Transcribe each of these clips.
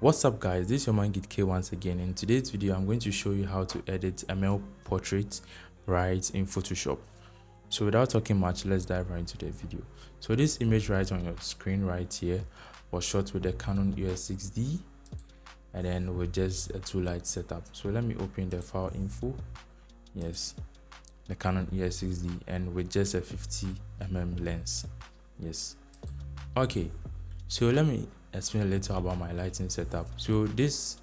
what's up guys? This is your man k once again. In today's video i'm going to show you how to edit male portrait right in photoshop. So without talking much let's dive right into the video. So this image right on your screen right here was shot with the canon EOS 6d and then with just a two light setup. So let me open the file info. Yes the canon EOS 6d and with just a 50 mm lens. Yes. Okay so let me explain a little about my lighting setup. So this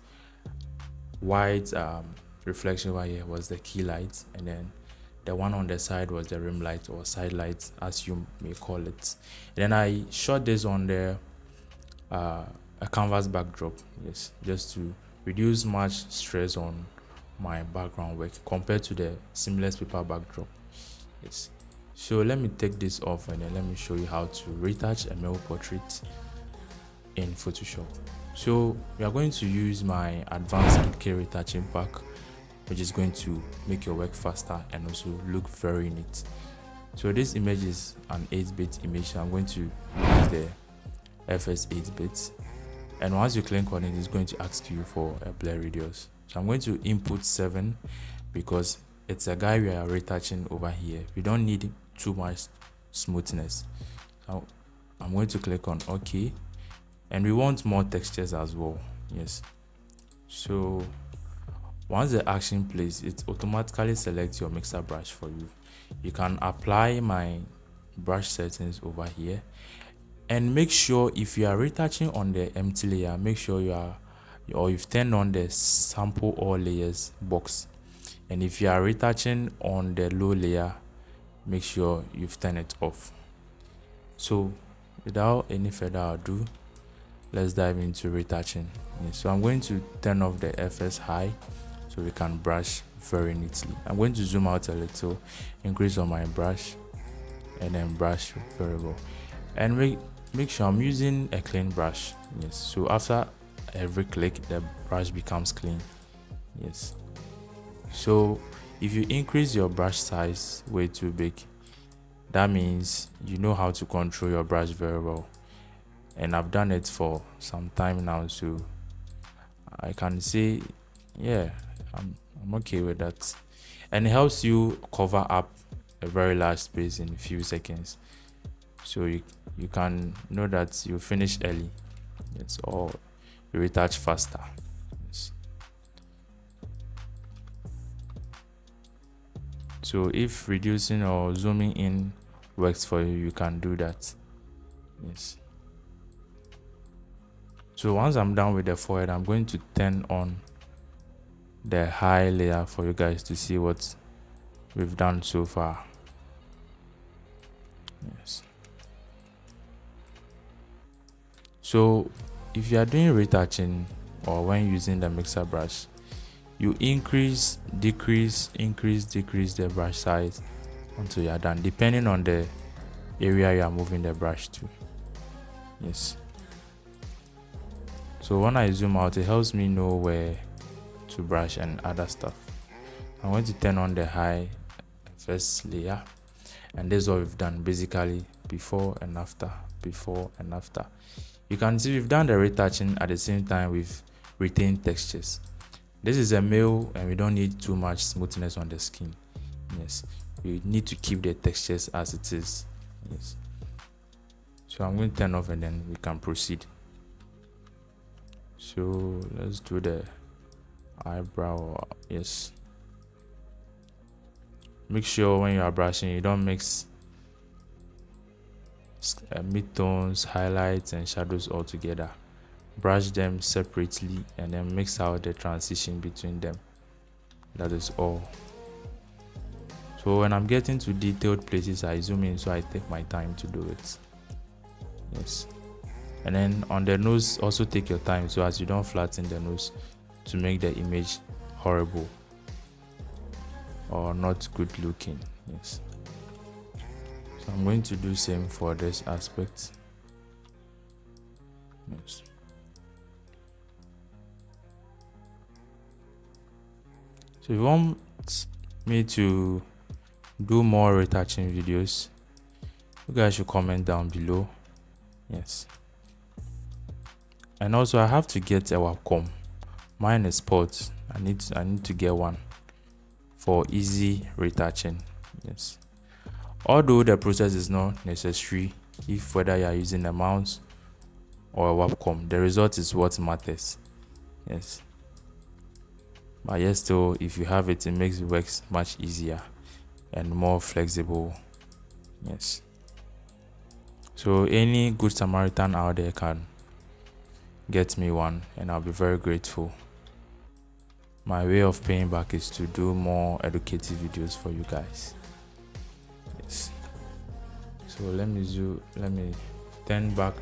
white um, reflection right here was the key light and then the one on the side was the rim light or side light as you may call it. And then i shot this on the uh, a canvas backdrop yes just to reduce much stress on my background work compared to the seamless paper backdrop yes. So let me take this off and then let me show you how to retouch a male portrait in photoshop. So we are going to use my advanced Gid Kay retouching pack which is going to make your work faster and also look very neat. So this image is an 8-bit image. So i'm going to use the fs 8-bit and once you click on it it's going to ask you for a blur radius. So i'm going to input 7 because it's a guy we are retouching over here. We don't need too much smoothness. So i'm going to click on ok and we want more textures as well yes. So once the action plays it automatically selects your mixer brush for you. You can apply my brush settings over here. And make sure if you are retouching on the empty layer make sure you are or you've turned on the sample all layers box. And if you are retouching on the low layer make sure you've turned it off. So without any further ado let's dive into retouching. So i'm going to turn off the fs high so we can brush very neatly. I'm going to zoom out a little increase on my brush and then brush very well. And make make sure i'm using a clean brush. Yes so after every click the brush becomes clean. Yes. So if you increase your brush size way too big that means you know how to control your brush very well and I've done it for some time now so I can say yeah I'm, I'm okay with that. And it helps you cover up a very large space in a few seconds. So you you can know that you finish early. It's all. You retouch faster. Yes. so if reducing or zooming in works for you you can do that. Yes so once i'm done with the forehead i'm going to turn on the high layer for you guys to see what we've done so far. Yes. So if you are doing retouching or when using the mixer brush you increase decrease increase decrease the brush size until you are done depending on the area you are moving the brush to. Yes so when I zoom out it helps me know where to brush and other stuff. I'm going to turn on the high first layer. And this is what we've done basically before and after before and after. You can see we've done the retouching at the same time we've retained textures. This is a male and we don't need too much smoothness on the skin. Yes we need to keep the textures as it is. Yes. So i'm going to turn off and then we can proceed so let's do the eyebrow yes make sure when you are brushing you don't mix uh, midtones highlights and shadows all together. Brush them separately and then mix out the transition between them. That is all. So when i'm getting to detailed places i zoom in so i take my time to do it. Yes and then on the nose also take your time. So as you don't flatten the nose to make the image horrible or not good looking. Yes. So i'm going to do same for this aspect. Yes. So if you want me to do more retouching videos you guys should comment down below. Yes and also i have to get a wacom mine is sports. I need to, i need to get one for easy retouching. Yes. Although the process is not necessary if whether you are using a mouse or a wacom the result is what matters. Yes. But yes though if you have it it makes works much easier and more flexible. Yes. So any good samaritan out there can get me one and i'll be very grateful. My way of paying back is to do more educative videos for you guys. Yes. So let me do let me turn back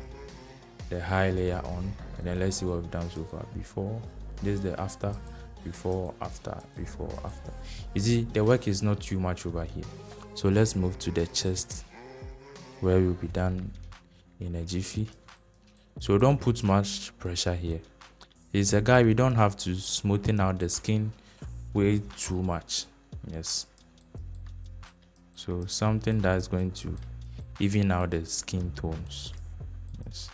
the high layer on and then let's see what we've done so far. Before this is the after before after before after. You see the work is not too much over here. So let's move to the chest where we'll be done in a jiffy so don't put much pressure here. He's a guy we don't have to smoothen out the skin way too much. Yes. So something that's going to even out the skin tones. Yes.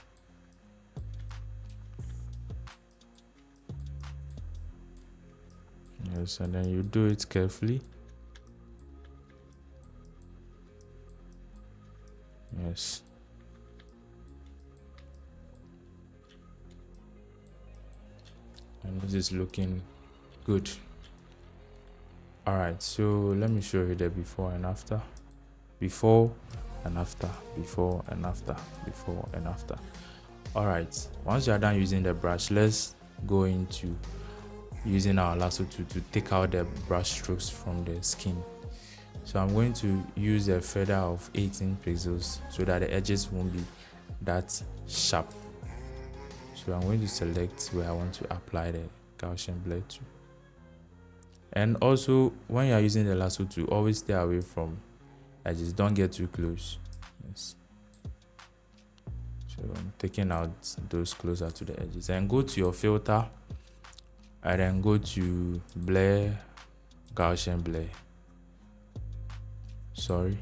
Yes and then you do it carefully. Yes and this is looking good. All right so let me show you the before and after. Before and after before and after before and after. All right once you are done using the brush let's go into using our lasso tool to take out the brush strokes from the skin. So i'm going to use a feather of 18 pixels so that the edges won't be that sharp so i'm going to select where i want to apply the gaussian blur to. And also when you are using the lasso tool always stay away from edges don't get too close. Yes. So i'm taking out those closer to the edges. And go to your filter and then go to blur gaussian blur. Sorry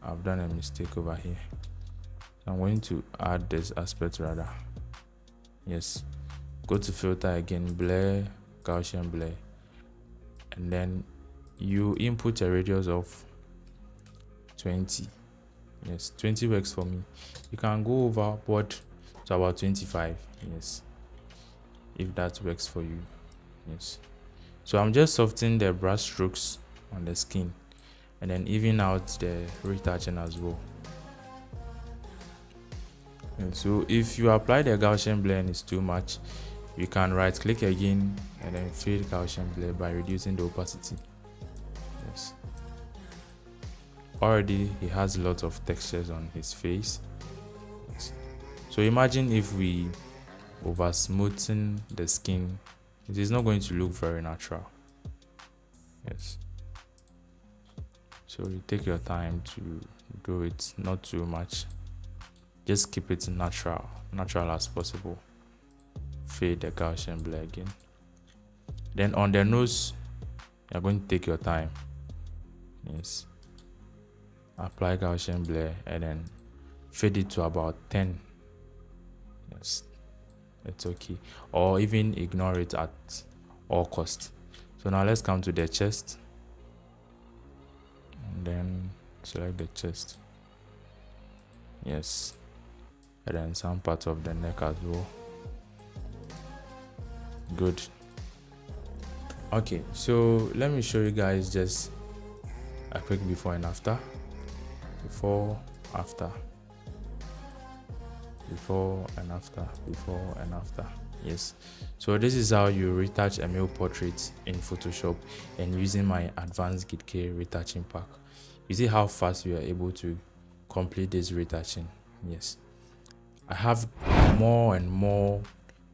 i've done a mistake over here. I'm going to add this aspect rather yes. Go to filter again blur gaussian blur. And then you input a radius of 20 yes 20 works for me. You can go overboard to about 25 yes. If that works for you. Yes. So i'm just softening the brush strokes on the skin. And then even out the retouching as well so if you apply the Gaussian blur it's too much. You can right click again and then fade Gaussian blur by reducing the opacity. Yes. Already he has a lot of textures on his face. Yes. so imagine if we over smoothen the skin. It is not going to look very natural. Yes. So you take your time to do it. Not too much just keep it natural natural as possible. Fade the Gaussian blur again then on the nose you're going to take your time. Yes. Apply Gaussian blur and then fade it to about 10 yes. It's okay. Or even ignore it at all cost. So now let's come to the chest. And then select the chest. Yes and then some parts of the neck as well. Good. Okay so let me show you guys just a quick before and after. Before after. Before and after before and after. Yes. So this is how you retouch a male portrait in photoshop and using my advanced Gid Kay retouching pack. You see how fast you are able to complete this retouching? Yes i have more and more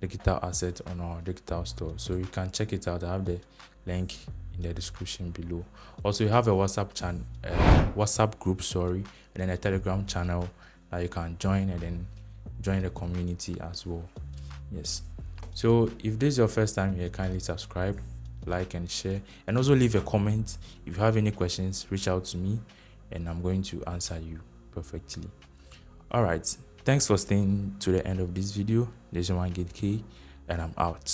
digital assets on our digital store. So you can check it out. I have the link in the description below. Also you have a whatsapp channel uh, whatsapp group sorry and then a telegram channel that you can join and then join the community as well. Yes. So if this is your first time here kindly subscribe like and share. And also leave a comment. If you have any questions reach out to me and i'm going to answer you perfectly. All right thanks for staying to the end of this video. This is one Gid Kay and i'm out